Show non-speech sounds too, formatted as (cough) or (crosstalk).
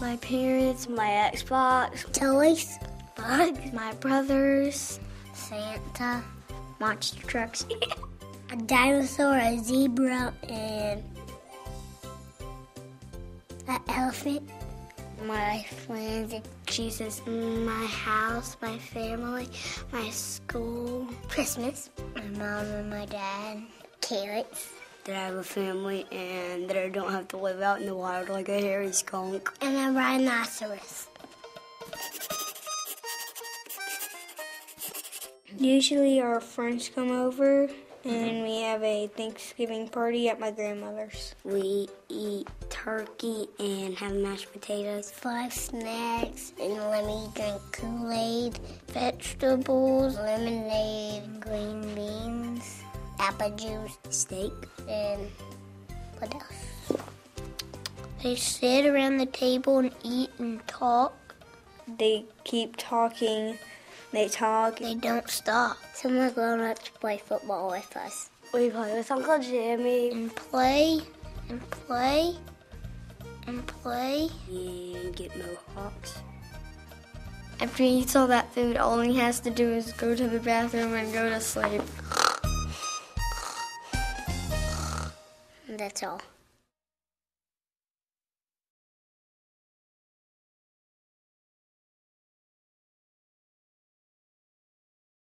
My parents, my Xbox, Toys, bugs, my brothers, Santa, monster trucks. (laughs) a dinosaur, a zebra, and an elephant. My friends, Jesus, my house, my family, my school, Christmas, my mom and my dad, carrots, that I have a family and that I don't have to live out in the wild like a hairy skunk. and a rhinoceros. Usually our friends come over and we have a Thanksgiving party at my grandmother's. We eat turkey and have mashed potatoes. Five snacks, and let me drink Kool Aid, vegetables, lemonade, green apple juice, Steak. and what else? They sit around the table and eat and talk. They keep talking, they talk. They don't stop. Some of the grown ups play football with us. We play with Uncle Jimmy And play, and play, and play. and get mohawks. After he eats all that food, all he has to do is go to the bathroom and go to sleep. That's all.